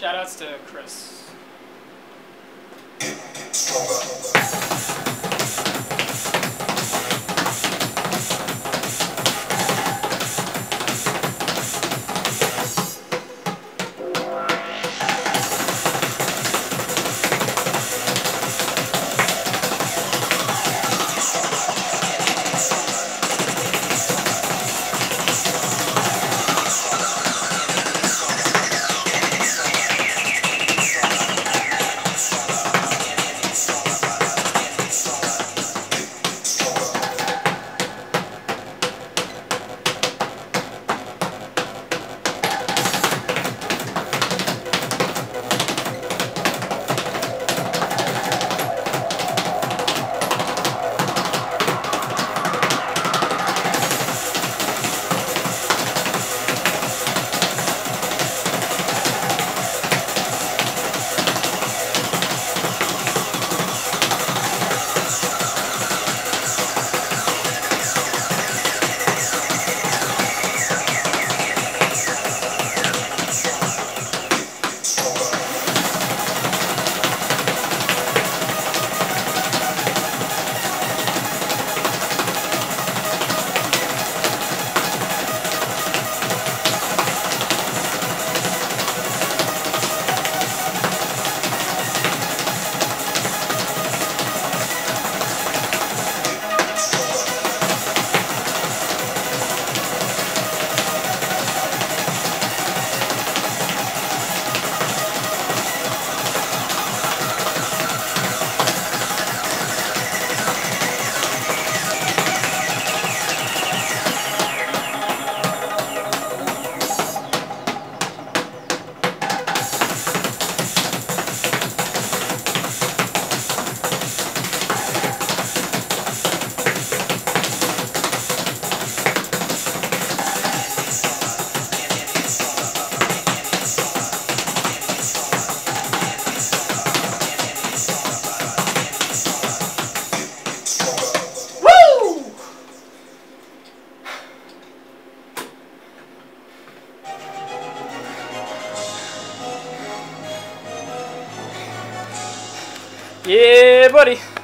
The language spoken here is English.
Congrats to Chris. Woo! Yeah, buddy.